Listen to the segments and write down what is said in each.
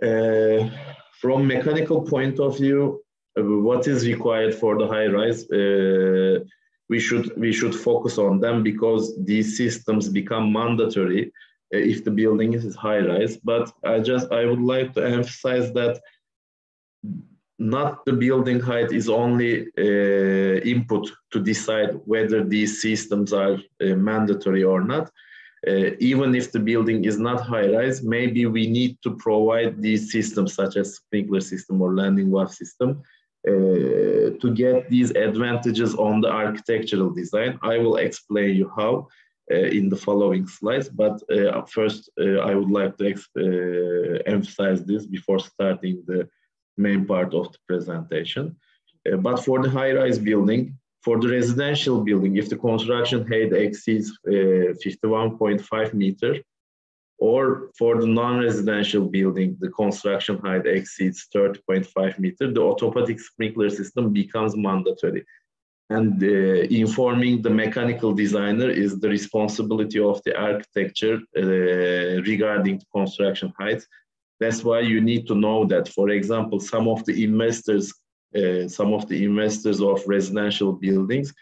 Uh, from mechanical point of view, uh, what is required for the high rise? Uh, we should we should focus on them because these systems become mandatory uh, if the building is high rise. But I just I would like to emphasize that not the building height is only uh, input to decide whether these systems are mandatory or not. Uh, even if the building is not high rise, maybe we need to provide these systems such as sprinkler system or landing valve system uh, to get these advantages on the architectural design. I will explain you how uh, in the following slides, but uh, first I would like to emphasize this before starting the main part of the presentation. Uh, but for the high-rise building, for the residential building, if the construction height exceeds uh, 51.5 meter, or for the non-residential building, the construction height exceeds 30.5 meter, the automatic sprinkler system becomes mandatory. And uh, informing the mechanical designer is the responsibility of the architecture uh, regarding construction heights that's why you need to know that, for example, some of the investors, uh, some of the investors of residential buildings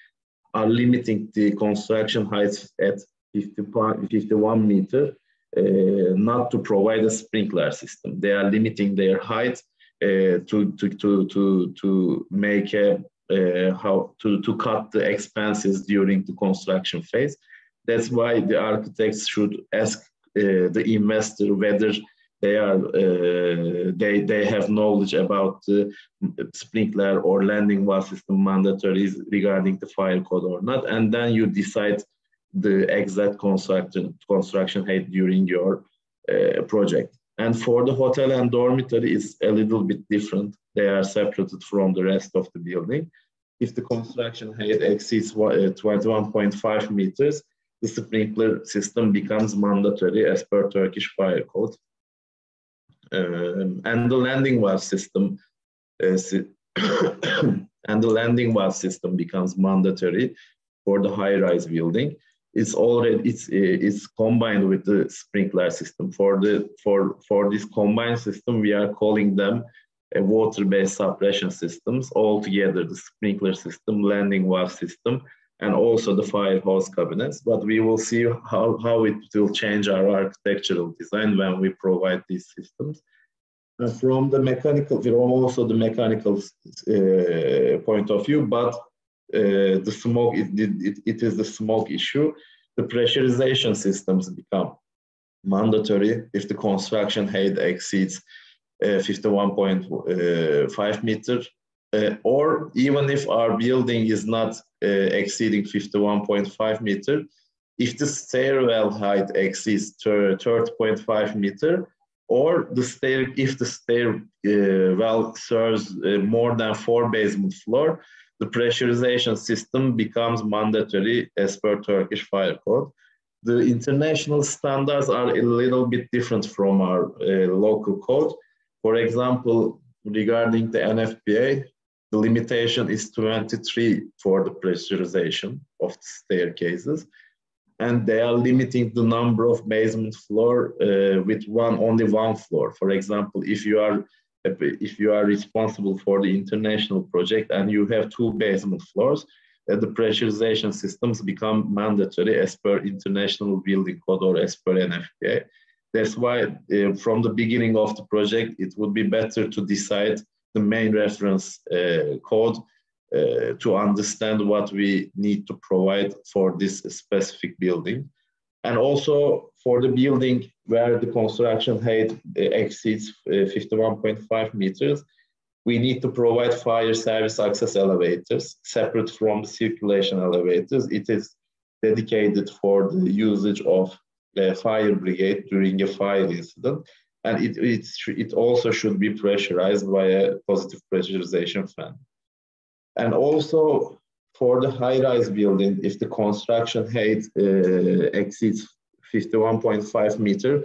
are limiting the construction heights at 50, 51 meter, uh, not to provide a sprinkler system. They are limiting their height uh, to, to, to, to, to make a, uh, how to, to cut the expenses during the construction phase. That's why the architects should ask uh, the investor whether they are uh, they they have knowledge about the sprinkler or landing valve system mandatories regarding the fire code or not, and then you decide the exact construction construction height during your uh, project. And for the hotel and dormitory, it's a little bit different. They are separated from the rest of the building. If the construction height exceeds 21.5 uh, meters, the sprinkler system becomes mandatory as per Turkish fire code. Um, and the landing valve system uh, is, and the landing valve system becomes mandatory for the high-rise building. It's already it's uh, it's combined with the sprinkler system. For the for for this combined system, we are calling them a water-based suppression systems all together. The sprinkler system, landing valve system, and also the fire hose cabinets. But we will see how, how it will change our architectural design when we provide these systems. Uh, from the mechanical, from also the mechanical uh, point of view, but uh, the smoke, it, it, it is the smoke issue. The pressurization systems become mandatory if the construction height exceeds uh, 51.5 uh, meter uh, or even if our building is not exceeding 51.5 meter, if the stairwell height exceeds 30.5 meter, or the stair, if the stairwell uh, serves uh, more than four basement floor, the pressurization system becomes mandatory as per Turkish fire code. The international standards are a little bit different from our uh, local code. For example, regarding the NFPA, the limitation is 23 for the pressurization of the staircases. And they are limiting the number of basement floor uh, with one only one floor. For example, if you are if you are responsible for the international project and you have two basement floors, uh, the pressurization systems become mandatory as per international building code or as per NFPA. That's why uh, from the beginning of the project, it would be better to decide the main reference uh, code uh, to understand what we need to provide for this specific building. And also for the building where the construction height uh, exceeds 51.5 meters, we need to provide fire service access elevators separate from circulation elevators. It is dedicated for the usage of the fire brigade during a fire incident and it, it, it also should be pressurized by a positive pressurization fan. And also for the high-rise building, if the construction height uh, exceeds 51.5 meter,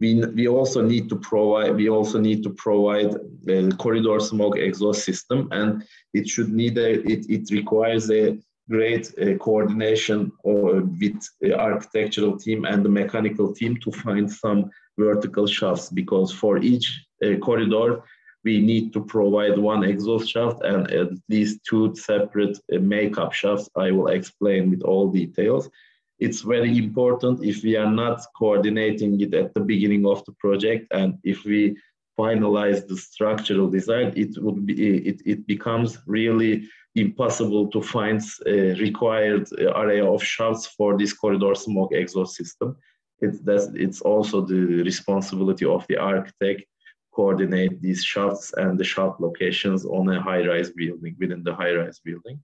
we, we also need to provide we also need to provide a corridor smoke exhaust system, and it should need a it, it requires a great uh, coordination or with the architectural team and the mechanical team to find some vertical shafts because for each uh, corridor, we need to provide one exhaust shaft and at least two separate uh, makeup shafts. I will explain with all details. It's very important if we are not coordinating it at the beginning of the project and if we finalize the structural design, it would be it, it becomes really impossible to find uh, required area of shafts for this corridor smoke exhaust system. It's, that's, it's also the responsibility of the architect coordinate these shafts and the shaft locations on a high-rise building, within the high-rise building.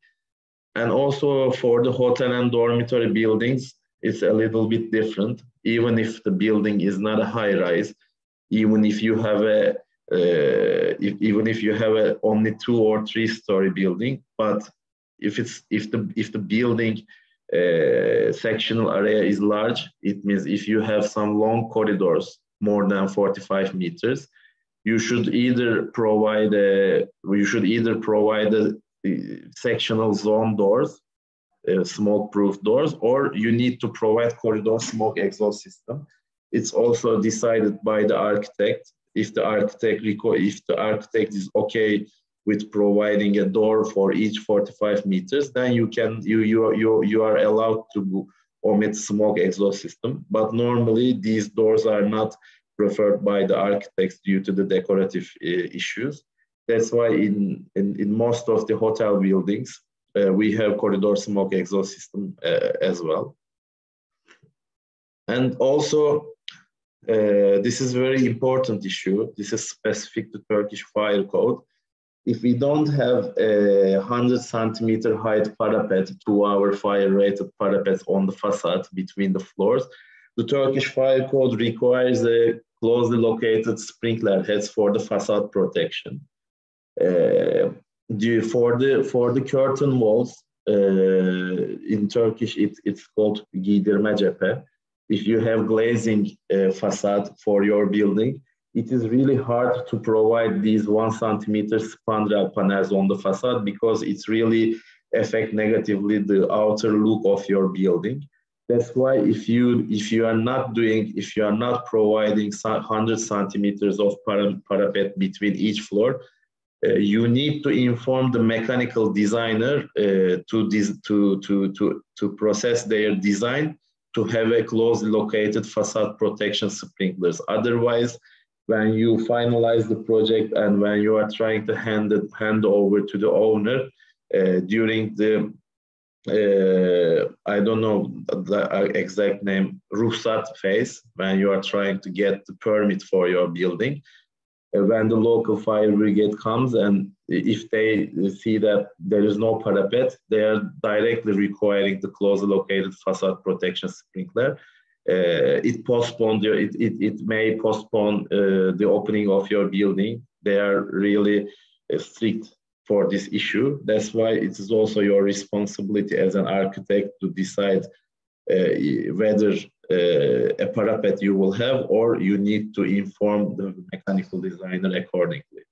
And also for the hotel and dormitory buildings, it's a little bit different. Even if the building is not a high-rise, even if you have a uh, if, even if you have a only two or three story building, but if it's if the if the building uh, sectional area is large, it means if you have some long corridors more than 45 meters, you should either provide a you should either provide a, a sectional zone doors uh, smoke proof doors or you need to provide corridor smoke exhaust system. It's also decided by the architect if the architect if the architect is okay with providing a door for each 45 meters then you can you you you, you are allowed to omit smoke exhaust system but normally these doors are not preferred by the architects due to the decorative uh, issues. That's why in, in, in, most of the hotel buildings, uh, we have corridor smoke exhaust system uh, as well. And also, uh, this is a very important issue. This is specific to Turkish fire code. If we don't have a 100 centimeter height parapet, two hour fire rated parapet on the facade between the floors, the Turkish fire code requires a closely located sprinkler heads for the facade protection. Uh, for the for the curtain walls uh, in Turkish it, it's called giydirme cephe. If you have glazing uh, facade for your building, it is really hard to provide these one centimeter spandrel panels on the facade because it's really affect negatively the outer look of your building. That's why if you if you are not doing if you are not providing 100 centimeters of parapet between each floor, uh, you need to inform the mechanical designer uh, to, to, to, to, to process their design to have a closely located facade protection sprinklers. Otherwise, when you finalize the project and when you are trying to hand it hand over to the owner uh, during the uh, I don't know the exact name, ruhsat phase, when you are trying to get the permit for your building. When the local fire brigade comes and if they see that there is no parapet, they are directly requiring the closely located facade protection sprinkler. Uh, it postponed your, it, it, it may postpone uh, the opening of your building. They are really uh, strict for this issue. That's why it is also your responsibility as an architect to decide uh, whether Uh, a parapet you will have or you need to inform the mechanical designer accordingly.